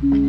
Mm-hmm.